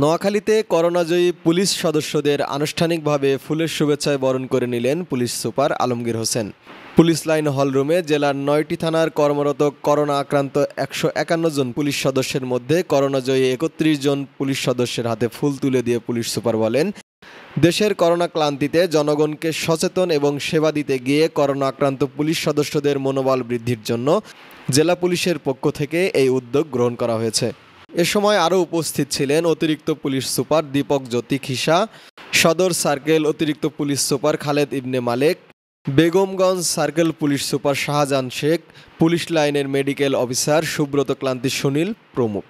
নোয়াখালীতে করোনাজয়ী পুলিশ সদস্যদের আনুষ্ঠানিকভাবে ফুলের শুভেচ্ছায় বরণ করে নিলেন police super Alamgir Hossain. Police line হলরুমে জেলার নয়টি থানার কর্মরত করোনা আক্রান্ত একশো একান্ন জন পুলিশ সদস্যের মধ্যে করোনাজয়ী একত্রিশ জন পুলিশ সদস্যের হাতে ফুল তুলে দিয়ে পুলিশ সুপার বলেন, দেশের করোনা ক্লান্তিতে জনগণকে সচেতন এবং সেবা দিতে গিয়ে করোনা আক্রান্ত পুলিশ সদস্যদের মনোবল বৃদ্ধির জন্য জেলা পুলিশের পক্ষ থেকে এই উদ্যোগ গ্রহণ করা হয়েছে। এ সময় আরও উপস্থিত ছিলেন অতিরিক্ত পুলিশ সুপার দীপক জ্যোতি খিসা, সদর সার্কেল অতিরিক্ত police super Khaled Ibne Malek, Begumganj circle police super Shahjahan Sheikh, police লাইনের মেডিকেল অফিসার সুব্রত ক্লান্তি সুনীল প্রমুখ।